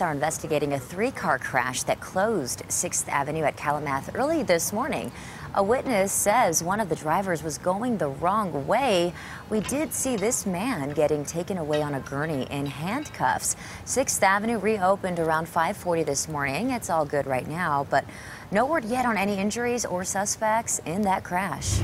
are investigating a three-car crash that closed 6th Avenue at Kalamath early this morning. A witness says one of the drivers was going the wrong way. We did see this man getting taken away on a gurney in handcuffs. 6th Avenue reopened around 540 this morning. It's all good right now, but no word yet on any injuries or suspects in that crash.